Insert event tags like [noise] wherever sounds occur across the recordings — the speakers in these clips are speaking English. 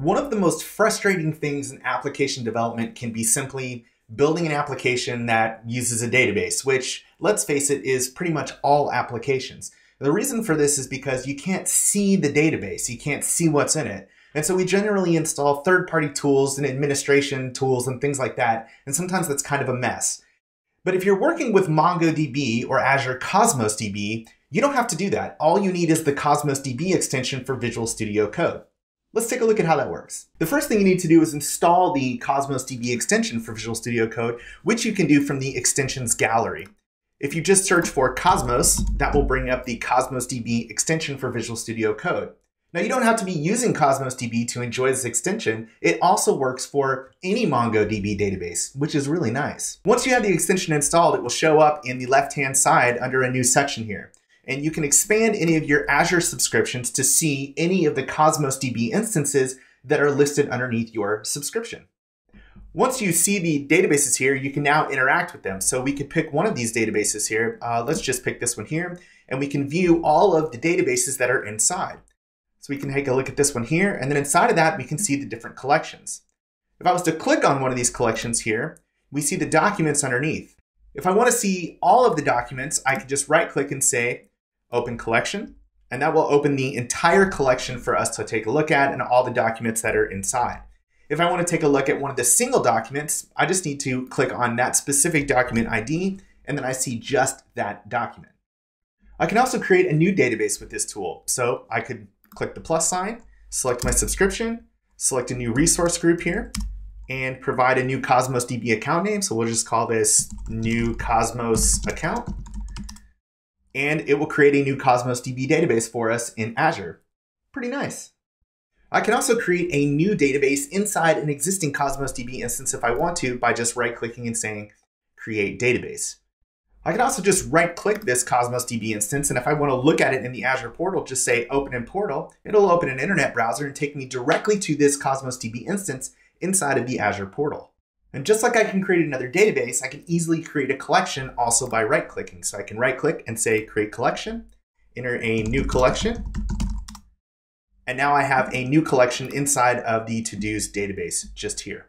One of the most frustrating things in application development can be simply building an application that uses a database, which, let's face it, is pretty much all applications. The reason for this is because you can't see the database, you can't see what's in it. And so we generally install third party tools and administration tools and things like that. And sometimes that's kind of a mess. But if you're working with MongoDB or Azure Cosmos DB, you don't have to do that. All you need is the Cosmos DB extension for Visual Studio Code. Let's take a look at how that works. The first thing you need to do is install the Cosmos DB extension for Visual Studio Code, which you can do from the extensions gallery. If you just search for Cosmos, that will bring up the Cosmos DB extension for Visual Studio Code. Now you don't have to be using Cosmos DB to enjoy this extension. It also works for any MongoDB database, which is really nice. Once you have the extension installed, it will show up in the left-hand side under a new section here. And you can expand any of your Azure subscriptions to see any of the Cosmos DB instances that are listed underneath your subscription. Once you see the databases here, you can now interact with them. So we could pick one of these databases here. Uh, let's just pick this one here, and we can view all of the databases that are inside. So we can take a look at this one here, and then inside of that, we can see the different collections. If I was to click on one of these collections here, we see the documents underneath. If I want to see all of the documents, I can just right click and say open collection, and that will open the entire collection for us to take a look at and all the documents that are inside. If I want to take a look at one of the single documents, I just need to click on that specific document ID, and then I see just that document. I can also create a new database with this tool. So I could click the plus sign, select my subscription, select a new resource group here, and provide a new Cosmos DB account name. So we'll just call this new Cosmos account. And it will create a new Cosmos DB database for us in Azure. Pretty nice. I can also create a new database inside an existing Cosmos DB instance if I want to by just right clicking and saying create database. I can also just right click this Cosmos DB instance, and if I want to look at it in the Azure portal, just say open in portal, it'll open an internet browser and take me directly to this Cosmos DB instance inside of the Azure portal. And just like I can create another database, I can easily create a collection also by right clicking. So I can right click and say create collection, enter a new collection, and now I have a new collection inside of the to-dos database just here.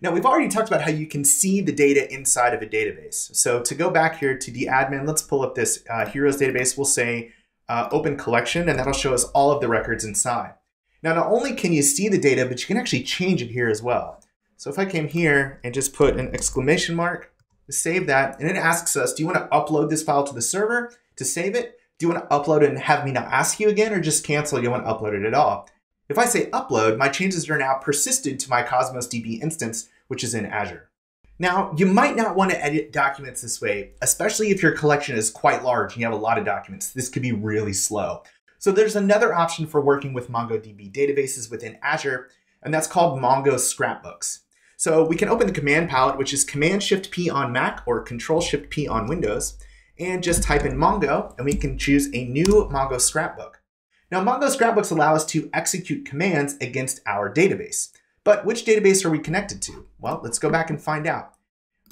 Now we've already talked about how you can see the data inside of a database. So to go back here to the admin, let's pull up this uh, heroes database. We'll say uh, open collection, and that'll show us all of the records inside. Now, not only can you see the data, but you can actually change it here as well. So if I came here and just put an exclamation mark save that, and it asks us, do you want to upload this file to the server to save it? Do you want to upload it and have me not ask you again, or just cancel, you want to upload it at all? If I say upload, my changes are now persisted to my Cosmos DB instance, which is in Azure. Now, you might not want to edit documents this way, especially if your collection is quite large and you have a lot of documents. This could be really slow. So there's another option for working with MongoDB databases within Azure, and that's called Mongo Scrapbooks. So we can open the command palette, which is Command Shift P on Mac or Control Shift P on Windows, and just type in Mongo, and we can choose a new Mongo scrapbook. Now, Mongo scrapbooks allow us to execute commands against our database. But which database are we connected to? Well, let's go back and find out.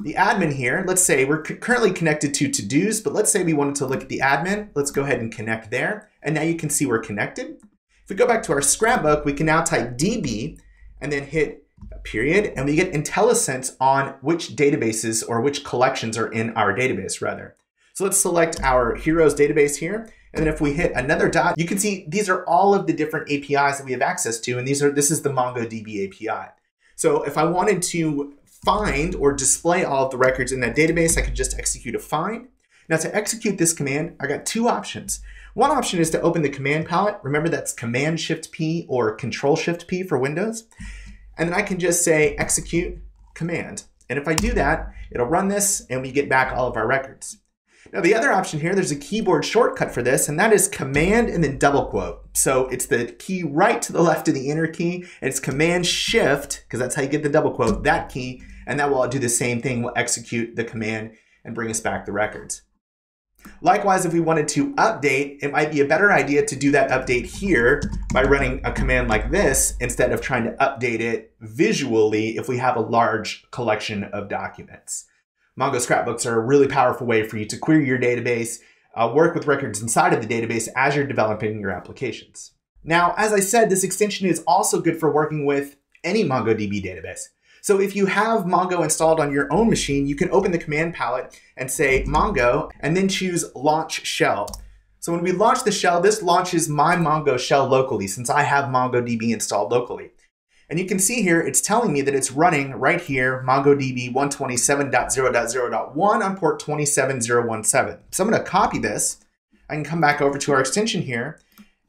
The admin here, let's say we're currently connected to to-dos, but let's say we wanted to look at the admin. Let's go ahead and connect there. And now you can see we're connected. If we go back to our scrapbook, we can now type DB and then hit period, and we get IntelliSense on which databases or which collections are in our database rather. So let's select our heroes database here. And then if we hit another dot, you can see these are all of the different APIs that we have access to. And these are this is the MongoDB API. So if I wanted to find or display all of the records in that database, I could just execute a find. Now to execute this command, I got two options. One option is to open the command palette. Remember that's Command Shift P or Control Shift P for Windows. And then I can just say execute command. And if I do that, it'll run this and we get back all of our records. Now the other option here, there's a keyboard shortcut for this, and that is Command and then double quote. So it's the key right to the left of the enter key, and it's Command Shift, because that's how you get the double quote, that key, and that will do the same thing. We'll execute the command and bring us back the records. Likewise, if we wanted to update, it might be a better idea to do that update here by running a command like this instead of trying to update it visually if we have a large collection of documents. Mongo scrapbooks are a really powerful way for you to query your database, uh, work with records inside of the database as you're developing your applications. Now, as I said, this extension is also good for working with any MongoDB database. So if you have Mongo installed on your own machine, you can open the command palette and say Mongo, and then choose Launch Shell. So when we launch the shell, this launches my Mongo shell locally since I have MongoDB installed locally. And you can see here, it's telling me that it's running right here, MongoDB 127.0.0.1 on port 27017. So I'm gonna copy this. I can come back over to our extension here,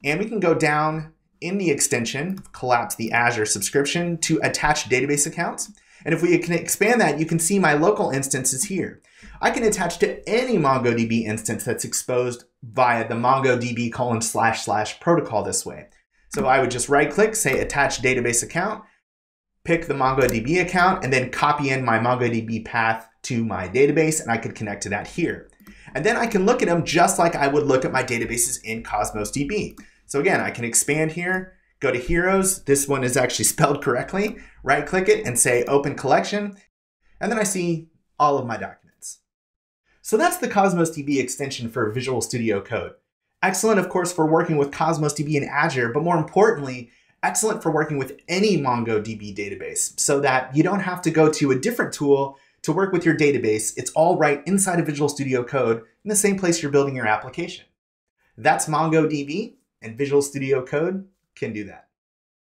and we can go down in the extension, collapse the Azure subscription to attach database accounts. And if we can expand that, you can see my local instances here. I can attach to any MongoDB instance that's exposed via the MongoDB colon slash slash protocol this way. So I would just right click, say attach database account, pick the MongoDB account, and then copy in my MongoDB path to my database, and I could connect to that here. And then I can look at them just like I would look at my databases in Cosmos DB. So again, I can expand here, go to Heroes. This one is actually [laughs] spelled correctly. Right click it and say Open Collection. And then I see all of my documents. So that's the Cosmos DB extension for Visual Studio Code. Excellent, of course, for working with Cosmos DB in Azure, but more importantly, excellent for working with any MongoDB database so that you don't have to go to a different tool to work with your database. It's all right inside of Visual Studio Code in the same place you're building your application. That's MongoDB, and Visual Studio Code can do that.